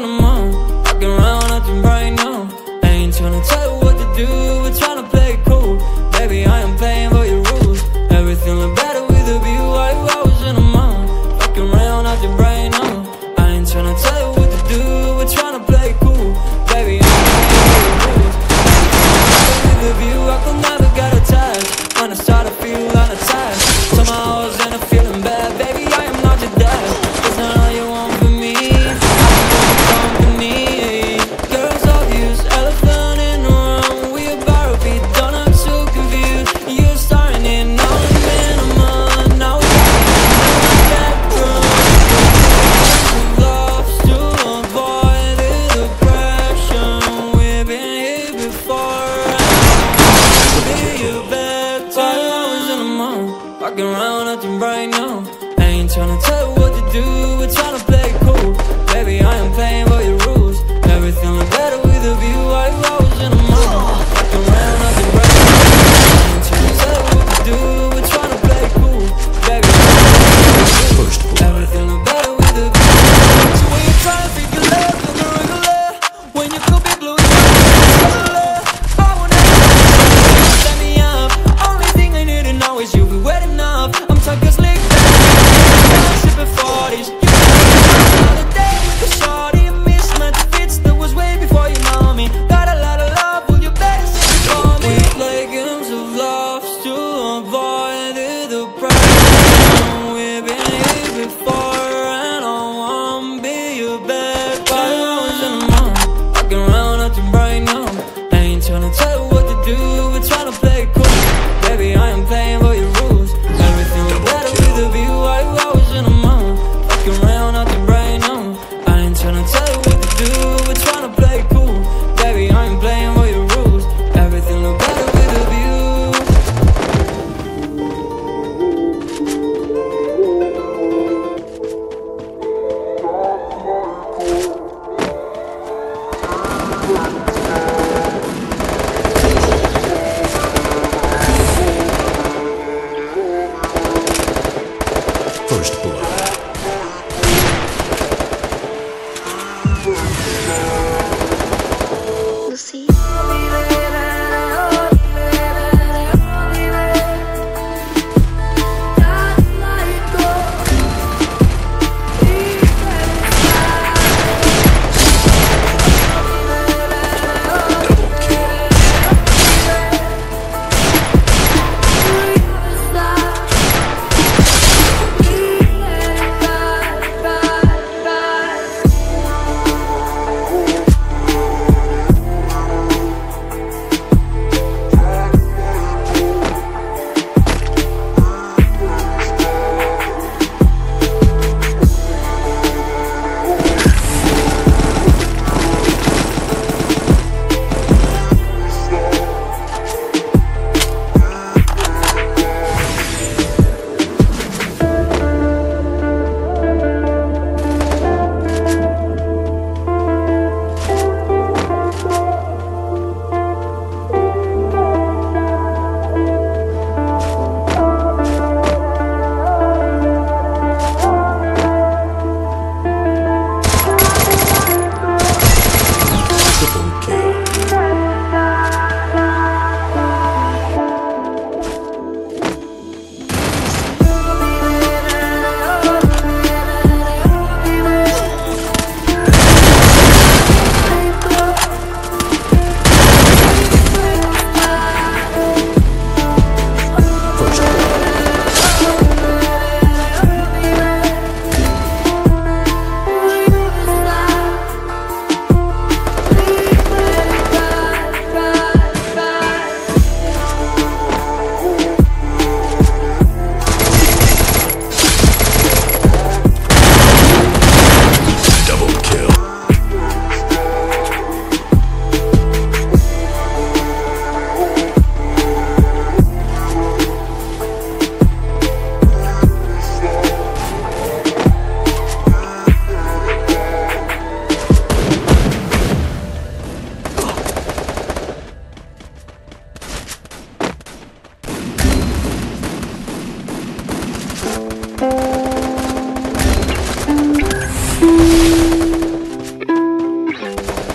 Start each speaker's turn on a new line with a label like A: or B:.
A: In the mood? Do. We're tryna play